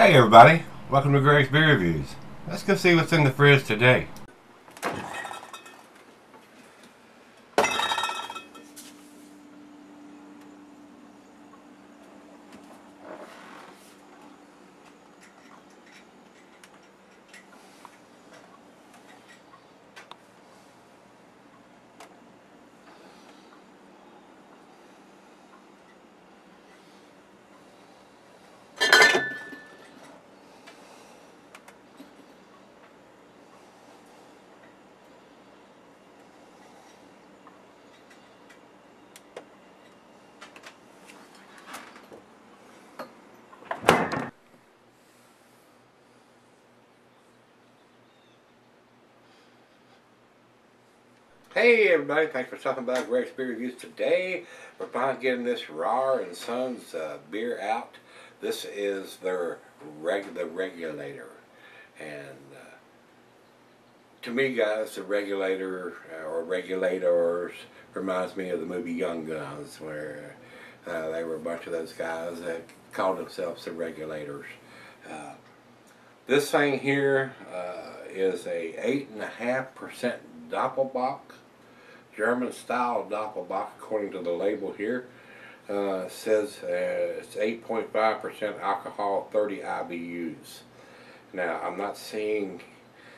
Hey everybody, welcome to Greg's Beer Reviews. Let's go see what's in the fridge today. Hey everybody, thanks for stopping by Greg's Beer Reviews today. We're finally getting this Rahr and Sons uh, beer out. This is their reg the regulator. And uh, to me guys, the regulator uh, or regulators reminds me of the movie Young Guns where uh, they were a bunch of those guys that called themselves the regulators. Uh, this thing here uh, is a 8.5% Doppelbock German style Doppelbock according to the label here. Uh, says uh, it's 8.5% alcohol, 30 IBUs. Now I'm not seeing,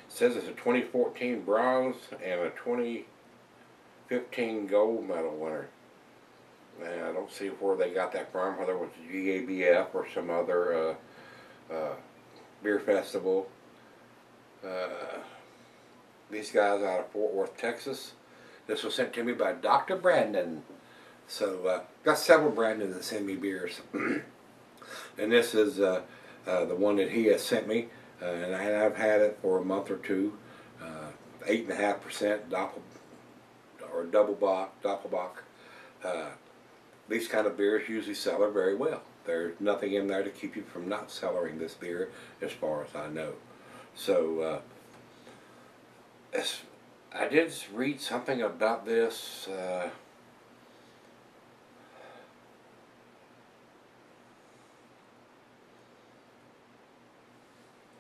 says it's a 2014 bronze and a 2015 gold medal winner. Now I don't see where they got that from, whether it was GABF or some other uh, uh, beer festival. Uh, these guys out of Fort Worth, Texas. This was sent to me by Dr. Brandon. So, uh, got several Brandons that send me beers. and this is uh, uh, the one that he has sent me. Uh, and I, have had it for a month or two. 8.5% uh, doppel, or double bock, doppelbock. Uh, these kind of beers usually sell very well. There's nothing in there to keep you from not cellaring this beer as far as I know. So, I did read something about this. Uh,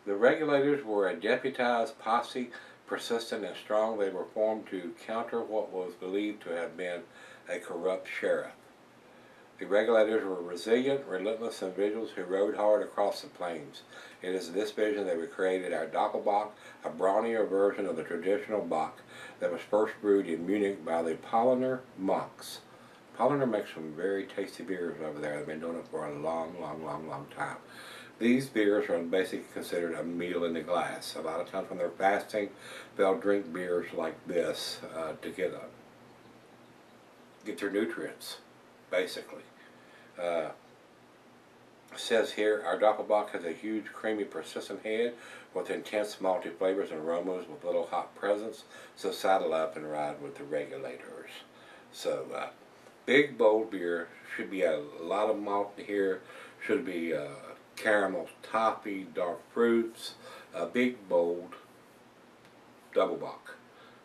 the regulators were a deputized posse, persistent and strong. They were formed to counter what was believed to have been a corrupt sheriff. The regulators were resilient, relentless individuals who rode hard across the plains. It is this vision that we created our Doppelbock, a brawnier version of the traditional Bock that was first brewed in Munich by the Paulaner monks. Paulaner makes some very tasty beers over there. They've been doing it for a long, long, long, long time. These beers are basically considered a meal in the glass. A lot of times when they're fasting, they'll drink beers like this uh, to get a, get their nutrients, basically. Uh, says here, our Doppelbock has a huge, creamy, persistent head with intense malty flavors and aromas with little hot presence. So saddle up and ride with the regulators. So, uh, big, bold beer. Should be a lot of malt here. Should be uh, caramel, toffee, dark fruits. A big, bold Doppelbock.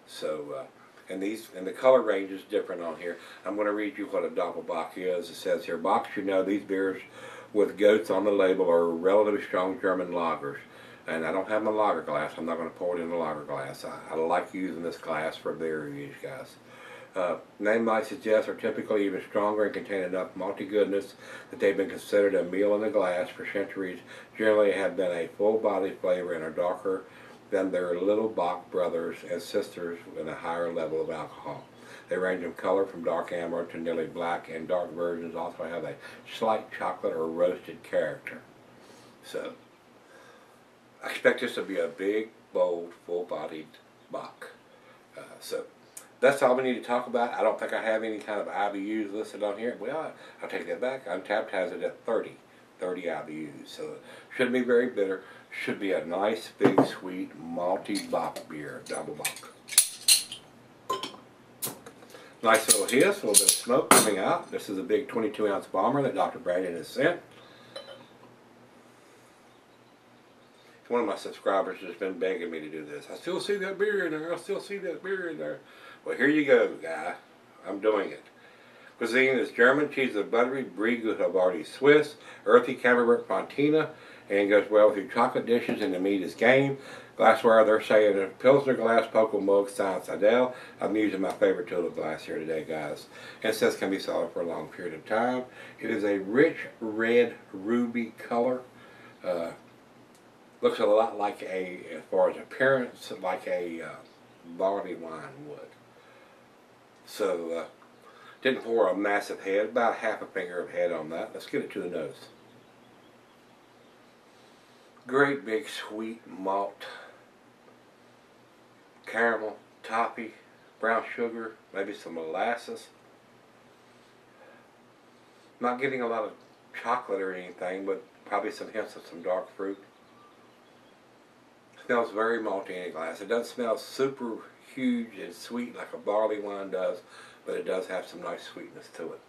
So, uh, and these and the color range is different on here. I'm going to read you what a Doppelbock is. It says here, Bocks, you know, these beers with goats on the label are relatively strong German lagers. And I don't have my lager glass. I'm not going to pour it in the lager glass. I, I like using this glass for beer reviews, guys. Uh, name might suggest are typically even stronger and contain enough malty goodness that they've been considered a meal in the glass for centuries. Generally have been a full-body flavor and are darker than their little Bock brothers and sisters with a higher level of alcohol. They range in color from dark amber to nearly black, and dark versions also have a slight chocolate or roasted character. So, I expect this to be a big, bold, full-bodied Bock. Uh, so, that's all we need to talk about. I don't think I have any kind of IBUs listed on here. Well, I'll take that back. Untappd has it at 30. 30 IBUs. So shouldn't be very bitter. Should be a nice, big, sweet, malty bock beer, Doppelbock. Nice little hiss, a little bit of smoke coming out. This is a big 22 ounce bomber that Dr. Brandon has sent. One of my subscribers has been begging me to do this. I still see that beer in there. I still see that beer in there. Well, here you go, guy. I'm doing it. Cuisine is German, cheese of buttery, brie Goutardi Swiss, earthy Camembert Fontina, and goes well with your chocolate dishes and the meat is game. Glassware, they're saying a Pilsner glass, Pokal mug, Science Idel. I'm using my favorite tulip glass here today, guys. And it says can be solid for a long period of time. It is a rich red ruby color. Uh, looks a lot like a, as far as appearance, like a uh, barley wine would. So, uh, didn't pour a massive head, about half a finger of head on that. Let's get it to the nose. Great big sweet malt caramel, toffee, brown sugar, maybe some molasses. Not getting a lot of chocolate or anything, but probably some hints of some dark fruit. Smells very malty in a glass. It doesn't smell super huge and sweet like a barley wine does, but it does have some nice sweetness to it.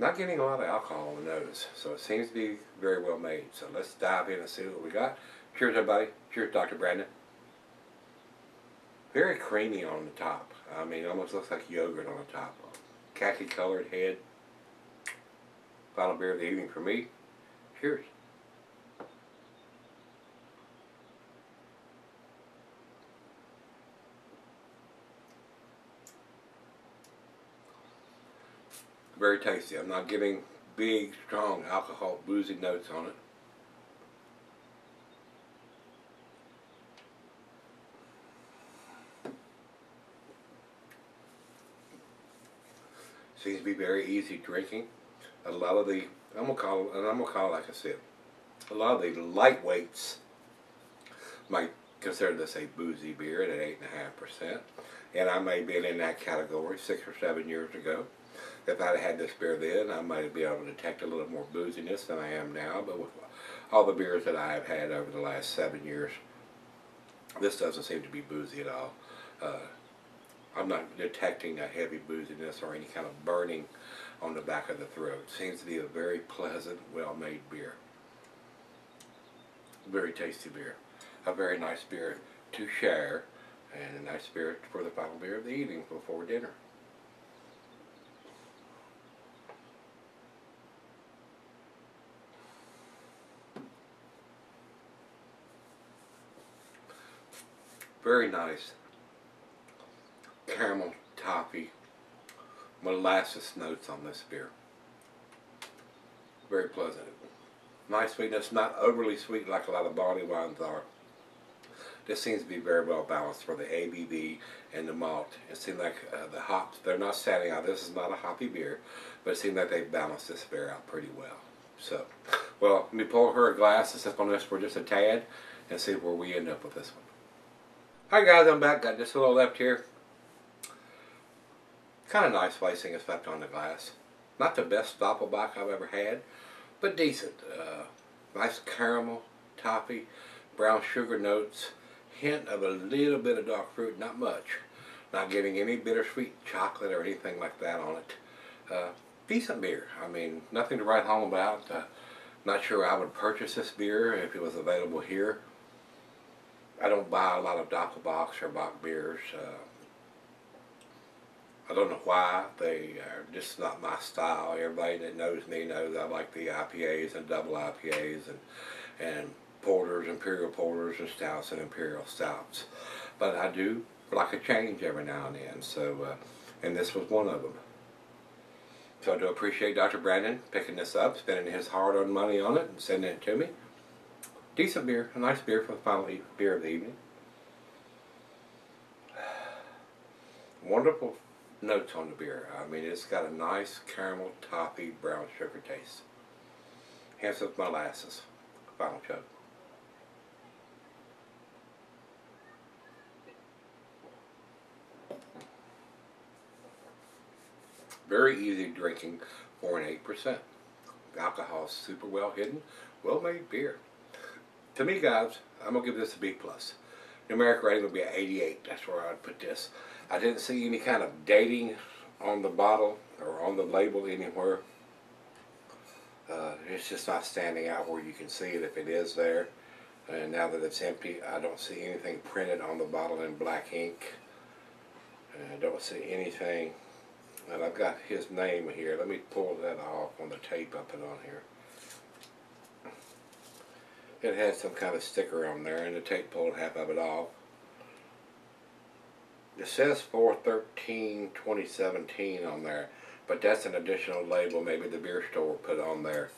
Not getting a lot of alcohol on the nose, so it seems to be very well made. So let's dive in and see what we got. Cheers, everybody. Cheers, Dr. Brandon. Very creamy on the top. I mean, almost looks like yogurt on the top. Khaki colored head. Final beer of the evening for me. Cheers. Very tasty. I'm not getting big, strong alcohol, boozy notes on it. Seems to be very easy drinking. A lot of the, I'm gonna call, and I'm gonna call it like I said, a lot of the lightweights might consider this a boozy beer at eight and a half percent, and I may have been in that category six or seven years ago. If I'd had this beer then, I might be able to detect a little more booziness than I am now. But with all the beers that I have had over the last seven years, this doesn't seem to be boozy at all. Uh, I'm not detecting a heavy booziness or any kind of burning on the back of the throat. Seems to be a very pleasant, well-made beer. Very tasty beer. A very nice beer to share and a nice beer for the final beer of the evening before dinner. Very nice caramel toffee molasses notes on this beer. Very pleasant. Nice sweetness, not overly sweet like a lot of barley wines are. This seems to be very well balanced for the ABV and the malt. It seems like uh, the hops, they're not standing out. This is not a hoppy beer, but it seems like they balanced this beer out pretty well. So, well, let me pour her a glass and sip on this for just a tad and see where we end up with this one. Hi guys, I'm back. Got just a little left here. Kind of nice lacing effect on the glass. Not the best Doppelbock I've ever had, but decent. Uh, nice caramel, toffee, brown sugar notes, hint of a little bit of dark fruit, not much. Not getting any bittersweet chocolate or anything like that on it. Uh, decent beer. I mean, nothing to write home about. Uh, not sure I would purchase this beer if it was available here. I don't buy a lot of Doppelbocks or Bock beers. Uh, I don't know why. They are just not my style. Everybody that knows me knows I like the IPAs and double IPAs and and porters, imperial porters, and stouts and imperial stouts. But I do like a change every now and then. So, uh, and this was one of them. So I do appreciate Dr. Brandon picking this up, spending his hard-earned money on it, and sending it to me. Decent beer, a nice beer for the final beer of the evening. Wonderful notes on the beer. I mean, it's got a nice caramel, toffee, brown sugar taste. Hence with molasses. Final chug. Very easy drinking, 4 and 8%. Alcohol super well hidden, well made beer. To me, guys, I'm going to give this a B. plus. Numeric rating would be an 88. That's where I'd put this. I didn't see any kind of dating on the bottle or on the label anywhere. Uh, it's just not standing out where you can see it if it is there. And now that it's empty, I don't see anything printed on the bottle in black ink. I don't see anything. And I've got his name here. Let me pull that off on the tape I put on here. It has some kind of sticker on there, and the tape pulled half of it off. It says 413 2017 on there, but that's an additional label maybe the beer store put on there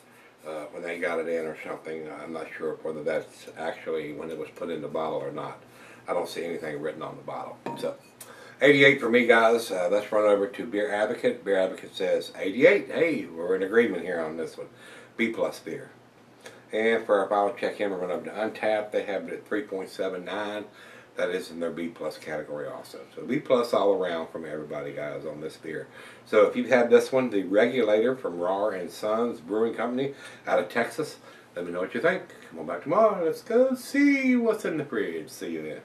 uh, when they got it in or something. I'm not sure whether that's actually when it was put in the bottle or not. I don't see anything written on the bottle. So, 88 for me, guys. Uh, let's run over to Beer Advocate. Beer Advocate says 88. Hey, we're in agreement here on this one. B plus beer. And for our bottle check in, we're going to Untappd. They have it at 3.79. That is in their B plus category also. So B plus all around from everybody, guys, on this beer. So if you've had this one, the Regulator from Rahr and Sons Brewing Company out of Texas, let me know what you think. Come on back tomorrow. Let's go see what's in the fridge. See you then.